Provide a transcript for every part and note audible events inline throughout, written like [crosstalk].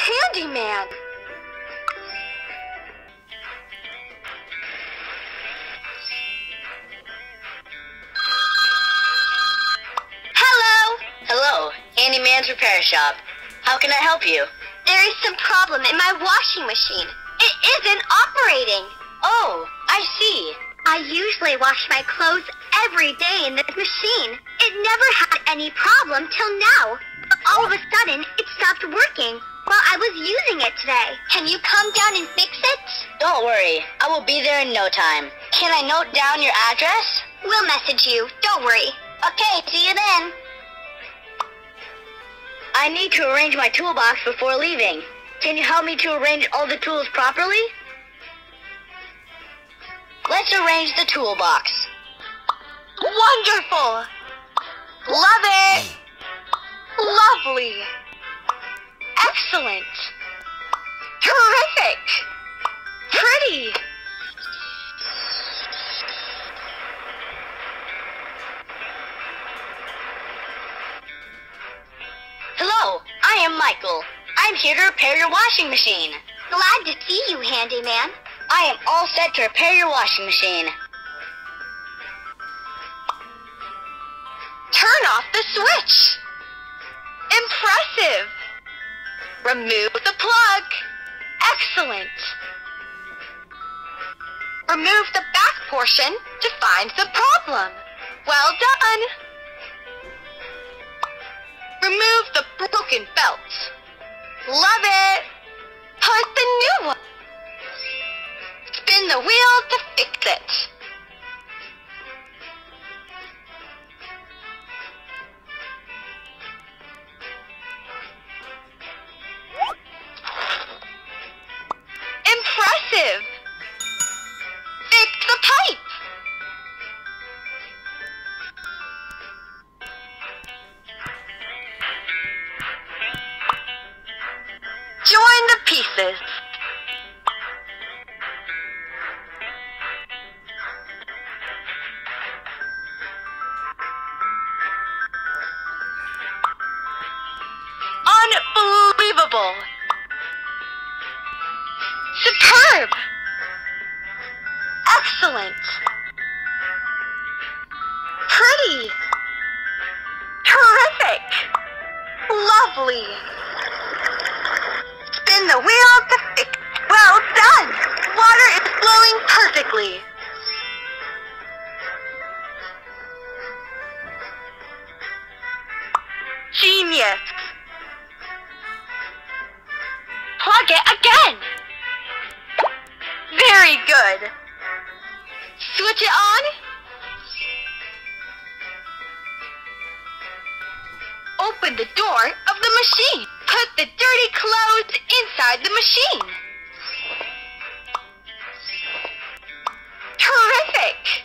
handyman. Hello. Hello, Handyman's Repair Shop. How can I help you? There is some problem in my washing machine. It isn't operating. Oh, I see. I usually wash my clothes every day in this machine. It never had any problem till now. But all of a sudden, it stopped working while I was using it today. Can you come down and fix it? Don't worry, I will be there in no time. Can I note down your address? We'll message you. Don't worry. Okay, see you then. I need to arrange my toolbox before leaving. Can you help me to arrange all the tools properly? Let's arrange the toolbox. Wonderful! Love it! [laughs] Lovely! Excellent! Terrific! Pretty! Hello, I am Michael. I'm here to repair your washing machine. Glad to see you, handyman. I am all set to repair your washing machine. Turn off the switch. Impressive. Remove the plug. Excellent. Remove the back portion to find the problem. Well done. Remove the broken belt. Love it. Put the new one. Spin the wheel to fix it. Pieces. Unbelievable! Superb! Excellent! Pretty! Terrific! Lovely! Spin the wheel to fix. Well done! Water is flowing perfectly. Genius! Plug it again! Very good. Switch it on. Open the door of the machine. Put the dirty clothes inside the machine. Terrific.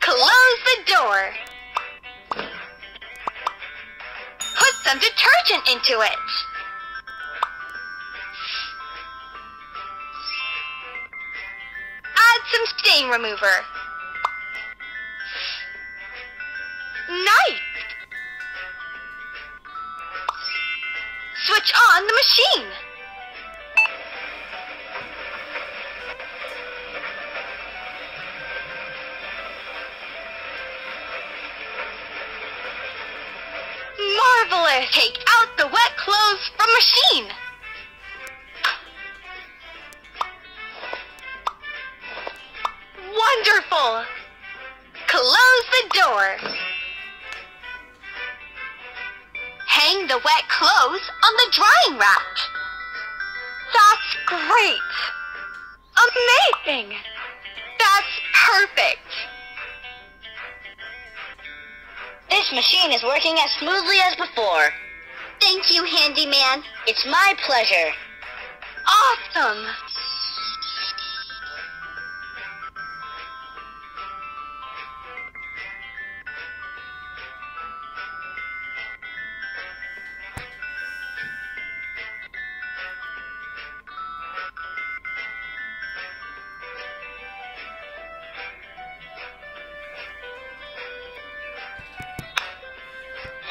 Close the door. Put some detergent into it. Add some stain remover. Nice! Switch on the machine. Marvelous! Take out the wet clothes from machine. Hang the wet clothes on the drying rack. That's great! Amazing! That's perfect! This machine is working as smoothly as before. Thank you, handyman. It's my pleasure. Awesome!